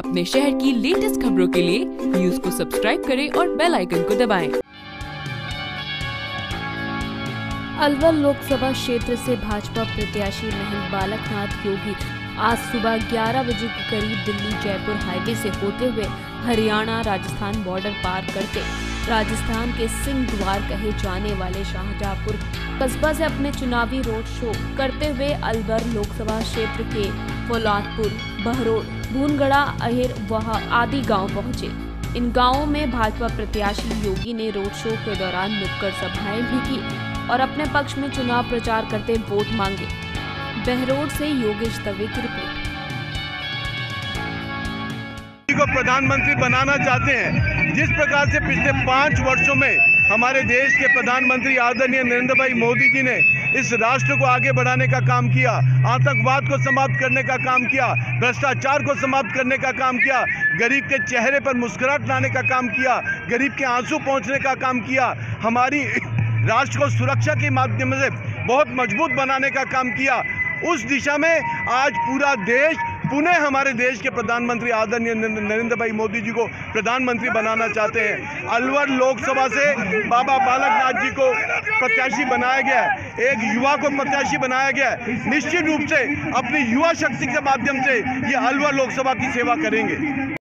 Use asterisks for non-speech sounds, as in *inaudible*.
अपने शहर की लेटेस्ट खबरों के लिए न्यूज़ को सब्सक्राइब करें और बेल आइकन को दबाएँ। अलवर लोकसभा क्षेत्र से भाजपा प्रत्याशी महंत बालकनाथ योगी आज सुबह 11 बजे के करीब दिल्ली जयपुर हाईवे से होते हुए हरियाणा राजस्थान बॉर्डर पार करके राजस्थान के सिंह द्वार कहे जाने वाले शाहजहापुर कस्बा से अपने चुनावी रोड शो करते हुए अलवर लोकसभा क्षेत्र के फौलादपुर, बहरोड, भूनगढ़ा, अहिर, वह आदि गाँव पहुँचे। इन गाँवों में भाजपा प्रत्याशी योगी ने रोड शो के दौरान नुक्कड़ सभाएँ भी की और अपने पक्ष में चुनाव प्रचार करते वोट मांगे। बहरोड से योगेश दवे की रिपोर्ट। को प्रधानमंत्री बनाना चाहते हैं जिस प्रकार से पिछले पाँच वर्षों में हमारे देश के प्रधानमंत्री आदरणीय नरेंद्र भाई मोदी जी ने इस राष्ट्र को आगे बढ़ाने का काम किया, आतंकवाद को समाप्त करने का काम किया, भ्रष्टाचार को समाप्त करने का काम किया, गरीब के चेहरे पर मुस्कुराहट लाने का काम किया, गरीब के आँसू पहुँचने का काम किया, हमारी *coughs* राष्ट्र को सुरक्षा के माध्यम से बहुत मज़बूत बनाने का काम किया। उस दिशा में आज पूरा देश पुनः हमारे देश के प्रधानमंत्री आदरणीय नरेंद्र भाई मोदी जी को प्रधानमंत्री बनाना चाहते हैं। अलवर लोकसभा से बाबा बालकनाथ जी को प्रत्याशी बनाया गया एक युवा को प्रत्याशी बनाया गया निश्चित रूप से अपनी युवा शक्ति के माध्यम से ये अलवर लोकसभा की सेवा करेंगे।